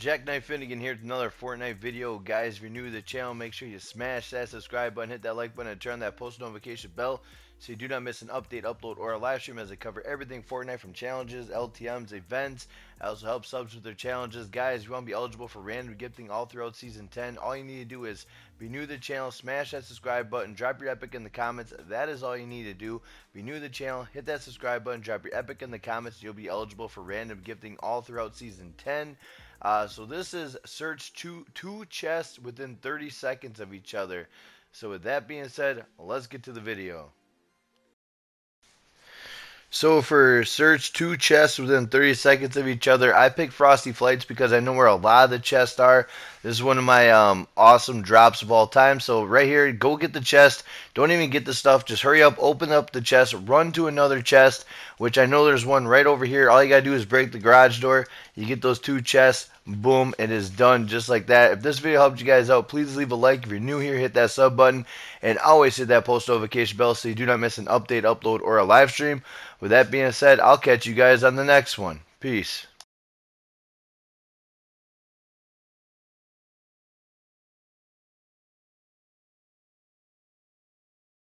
Jackknife Finnegan here with another Fortnite video. Guys, if you're new to the channel, make sure you smash that subscribe button, hit that like button, and turn that post notification bell so you do not miss an update, upload, or a live stream as I cover everything Fortnite from challenges, LTMs, events. I also help subs with their challenges. Guys, you want to be eligible for random gifting all throughout Season 10. All you need to do is be new to the channel, smash that subscribe button, drop your epic in the comments. That is all you need to do. Be new to the channel, hit that subscribe button, drop your epic in the comments. You'll be eligible for random gifting all throughout Season 10. Uh, so this is search two two chests within 30 seconds of each other. So with that being said, let's get to the video. So for search two chests within 30 seconds of each other, I picked Frosty Flights because I know where a lot of the chests are. This is one of my um, awesome drops of all time. So right here, go get the chest. Don't even get the stuff. Just hurry up, open up the chest, run to another chest, which I know there's one right over here. All you gotta do is break the garage door. You get those two chests. Boom, it is done just like that. If this video helped you guys out, please leave a like. If you're new here, hit that sub button. And always hit that post notification bell so you do not miss an update, upload, or a live stream. With that being said, I'll catch you guys on the next one. Peace.